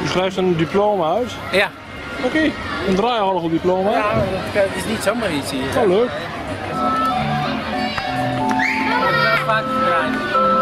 Je schrijft een diploma uit. Ja, Oké, een draaihallig diploma. ja dat is niet zomaar iets hier. Oh, leuk. Ik heb wel vaak gedraaid.